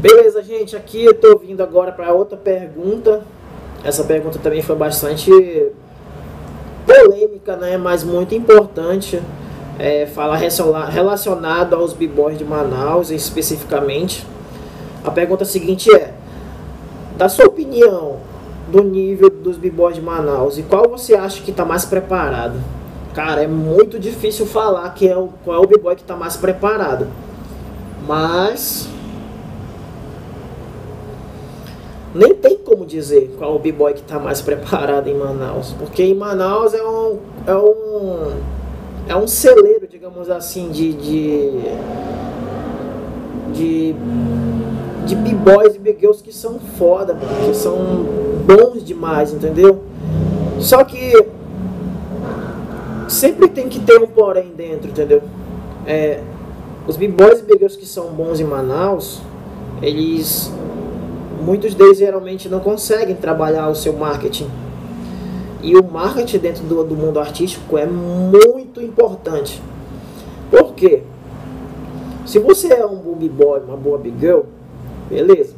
Beleza, gente, aqui eu tô vindo agora para outra pergunta. Essa pergunta também foi bastante polêmica, né? Mas muito importante. É, fala relacionado aos b-boys de Manaus especificamente. A pergunta seguinte é: da sua opinião, do nível dos b-boys de Manaus, e qual você acha que está mais preparado? Cara, é muito difícil falar que é o, qual é o b-boy que está mais preparado. Mas nem tem como dizer qual o b-boy que está mais preparado em Manaus, porque em Manaus é um é um é um celeiro, digamos assim, de de de, de b-boys e b-girls que são foda, mano, que são bons demais, entendeu? Só que sempre tem que ter um porém dentro, entendeu? É, os b-boys e b-girls que são bons em Manaus, eles muitos deles geralmente não conseguem trabalhar o seu marketing. E o marketing dentro do, do mundo artístico é muito importante. Por quê? Se você é um boogie boy, uma boa big girl, beleza.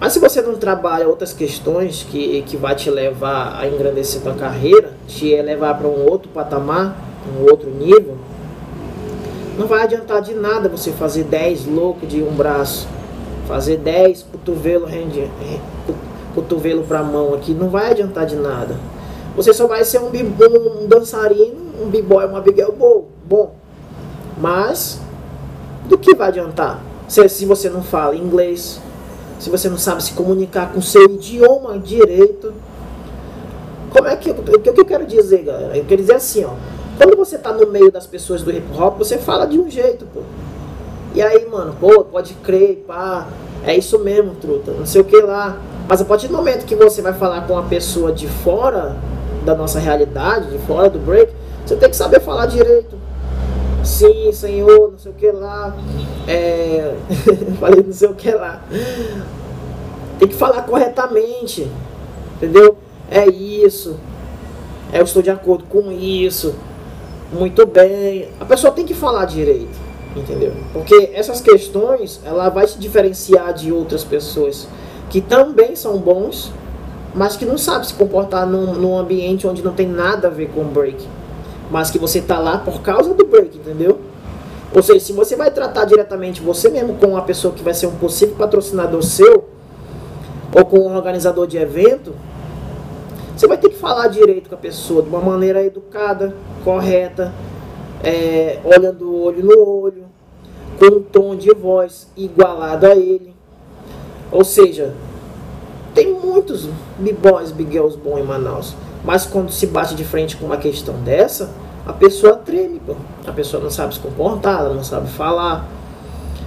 Mas se você não trabalha outras questões que, que vai te levar a engrandecer tua carreira, te levar para um outro patamar, um outro nível, não vai adiantar de nada você fazer 10 loucos de um braço fazer 10 cotovelo, rende, cotovelo para mão aqui, não vai adiantar de nada. Você só vai ser um, um dançarino, um b-boy, uma big bom, bom. Mas, do que vai adiantar? Se, se você não fala inglês, se você não sabe se comunicar com seu idioma direito. Como é que, o que eu quero dizer, galera? Eu quero dizer assim, ó. Quando você tá no meio das pessoas do hip hop, você fala de um jeito, pô. E aí, mano, pô, pode crer, pá, é isso mesmo, truta, não sei o que lá. Mas a partir do momento que você vai falar com uma pessoa de fora da nossa realidade, de fora do break, você tem que saber falar direito. Sim, senhor, não sei o que lá. É. Falei não sei o que lá. Tem que falar corretamente. Entendeu? É isso. Eu estou de acordo com isso. Muito bem. A pessoa tem que falar direito entendeu? Porque essas questões, ela vai se diferenciar de outras pessoas que também são bons, mas que não sabem se comportar num, num ambiente onde não tem nada a ver com break, mas que você tá lá por causa do break, entendeu? Ou seja, se você vai tratar diretamente você mesmo com uma pessoa que vai ser um possível patrocinador seu, ou com um organizador de evento, você vai ter que falar direito com a pessoa de uma maneira educada, correta, é, olhando olho no olho, com um tom de voz igualado a ele. Ou seja, tem muitos b-boys, b-girls bons em Manaus. Mas quando se bate de frente com uma questão dessa, a pessoa treme, pô. A pessoa não sabe se comportar, ela não sabe falar.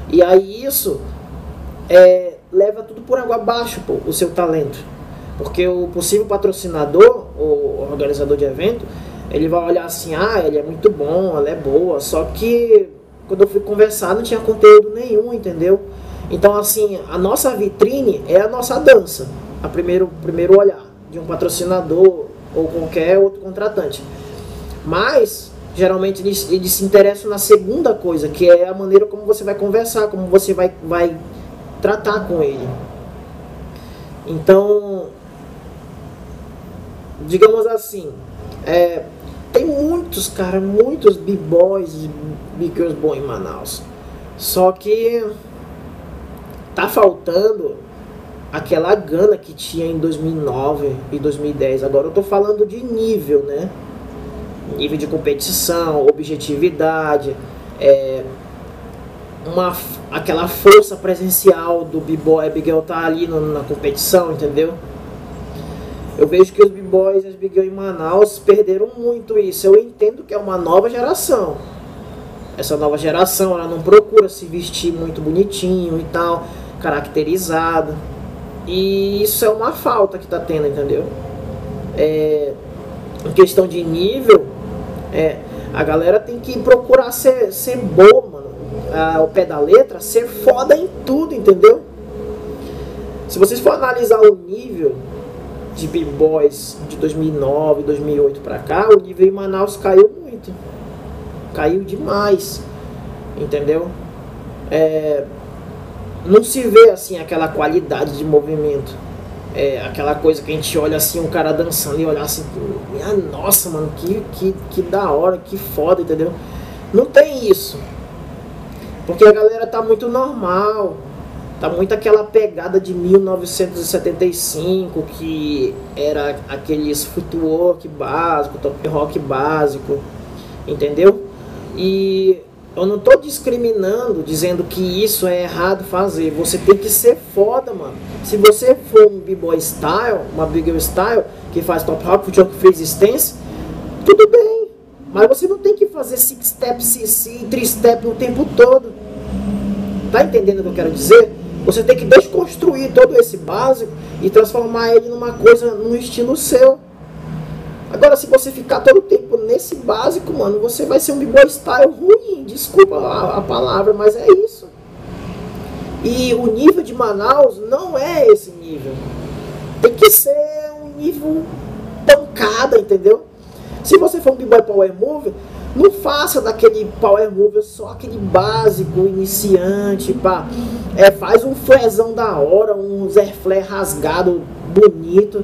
E aí isso é, leva tudo por água abaixo, pô, o seu talento. Porque o possível patrocinador, o organizador de evento, ele vai olhar assim, ah, ele é muito bom, ela é boa, só que quando eu fui conversar não tinha conteúdo nenhum, entendeu? Então, assim, a nossa vitrine é a nossa dança, a primeiro, primeiro olhar de um patrocinador ou qualquer outro contratante. Mas, geralmente, eles, eles se interessam na segunda coisa, que é a maneira como você vai conversar, como você vai, vai tratar com ele. Então, digamos assim, é, tem muitos, cara, muitos b-boys e b-girls bons em Manaus. Só que tá faltando aquela gana que tinha em 2009 e 2010. Agora eu tô falando de nível, né? Nível de competição, objetividade, é, uma, aquela força presencial do b-boy, b-girl tá ali no, na competição, entendeu? Eu vejo que os b-boys e as big em Manaus perderam muito isso. Eu entendo que é uma nova geração. Essa nova geração, ela não procura se vestir muito bonitinho e tal, caracterizado. E isso é uma falta que tá tendo, entendeu? É, em questão de nível, é, a galera tem que procurar ser, ser boa, mano. Ao pé da letra, ser foda em tudo, entendeu? Se vocês for analisar o nível de b-boys de 2009, 2008 para cá, o nível em Manaus caiu muito. Caiu demais. Entendeu? É, não se vê assim aquela qualidade de movimento. É, aquela coisa que a gente olha assim, um cara dançando e olhar assim, minha nossa, mano, que, que, que da hora, que foda, entendeu? Não tem isso. Porque a galera tá muito normal. Tá muito aquela pegada de 1975, que era aqueles footwork básico, top rock básico, entendeu? E eu não tô discriminando, dizendo que isso é errado fazer. Você tem que ser foda, mano. Se você for um b-boy style, uma big style, que faz top rock, que fez stance, tudo bem. Mas você não tem que fazer six step, CC, three step o tempo todo. Tá entendendo o que eu quero dizer? Você tem que desconstruir todo esse básico e transformar ele numa coisa, num estilo seu. Agora, se você ficar todo o tempo nesse básico, mano, você vai ser um b-boy style ruim. Desculpa a, a, palavra, mas é isso. E o nível de Manaus não é esse nível. Tem que ser um nível pancada, entendeu? Se você for um b-boy power move, não faça daquele power move só aquele básico, iniciante, pá. É, faz um flezão da hora, um flare rasgado, bonito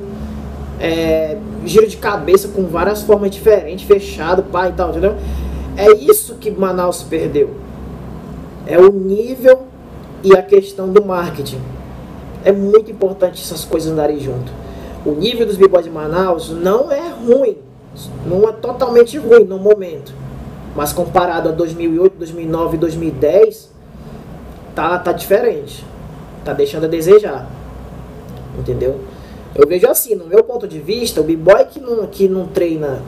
é, giro de cabeça com várias formas diferentes, fechado, pá e tal, entendeu? É isso que Manaus perdeu. É o nível e a questão do marketing. É muito importante essas coisas andarem junto. O nível dos b-boys de Manaus não é ruim, não é totalmente ruim no momento, mas comparado a 2008, 2009, 2010, tá tá diferente. Tá deixando a desejar. Entendeu? Eu vejo assim, no meu ponto de vista, o b-boy que não, que não treina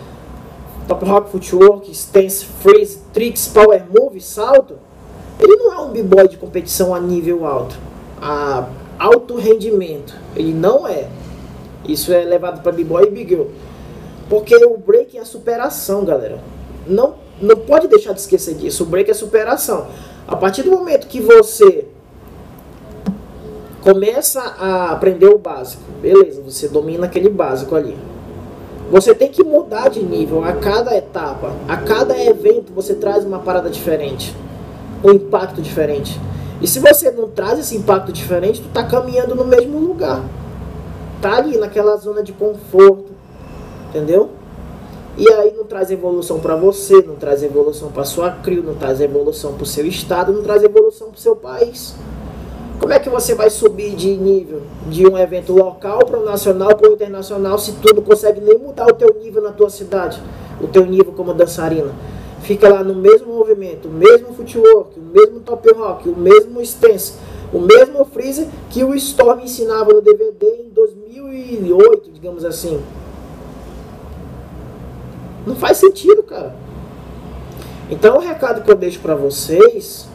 top rock, footwork, stance, freeze, tricks, power move, salto, ele não é um b-boy de competição a nível alto, a alto rendimento. Ele não é. Isso é levado para b-boy e big girl. Porque o break é a superação, galera. Não, não pode deixar de esquecer disso. O break é superação. A partir do momento que você começa a aprender o básico, beleza, você domina aquele básico ali. Você tem que mudar de nível a cada etapa, a cada evento você traz uma parada diferente, um impacto diferente. E se você não traz esse impacto diferente, tu tá caminhando no mesmo lugar. Tá ali naquela zona de conforto, entendeu? E aí não traz evolução para você, não traz evolução para sua crio, não traz evolução para o seu estado, não traz evolução para o seu país. Como é que você vai subir de nível de um evento local para o nacional para o internacional se tu não consegue nem mudar o teu nível na tua cidade, o teu nível como dançarina? Fica lá no mesmo movimento, o mesmo footwork, o mesmo top rock, o mesmo stance, o mesmo freezer que o Storm ensinava no DVD em 2008, digamos assim. Não faz sentido, cara. Então o recado que eu deixo para vocês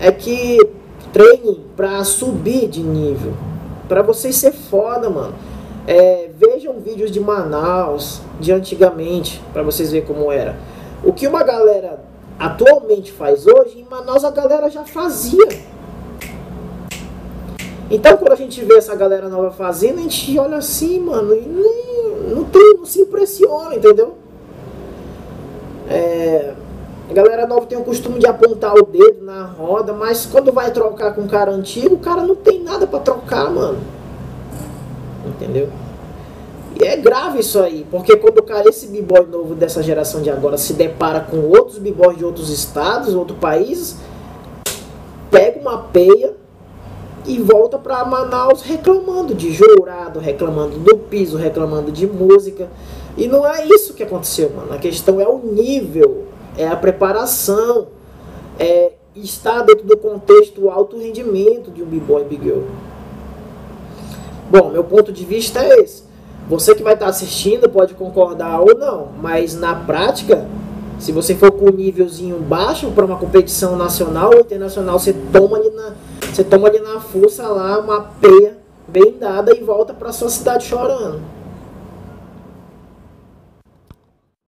é que treinem para subir de nível. Para vocês ser foda, mano. É, vejam vídeos de Manaus, de antigamente, para vocês verem como era. O que uma galera atualmente faz hoje, em Manaus a galera já fazia. Então quando a gente vê essa galera nova fazendo, a gente olha assim, mano, e nem, não, tem, não se impressiona, entendeu? É, a galera nova tem o costume de apontar o dedo na roda, mas quando vai trocar com um cara antigo, o cara não tem nada para trocar, mano. Entendeu? E é grave isso aí, porque quando o cara, esse b-boy novo dessa geração de agora, se depara com outros b-boys de outros estados, outros países, pega uma peia e volta para Manaus reclamando de jurado, reclamando do piso, reclamando de música. E não é isso que aconteceu, mano. A questão é o nível é a preparação, é estar dentro do contexto alto rendimento de um b-boy big girl. Bom, meu ponto de vista é esse. Você que vai estar assistindo pode concordar ou não, mas na prática, se você for com um nívelzinho baixo para uma competição nacional ou internacional, você toma ali na, você toma ali na força lá uma peia bem dada e volta para sua cidade chorando.